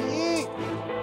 は。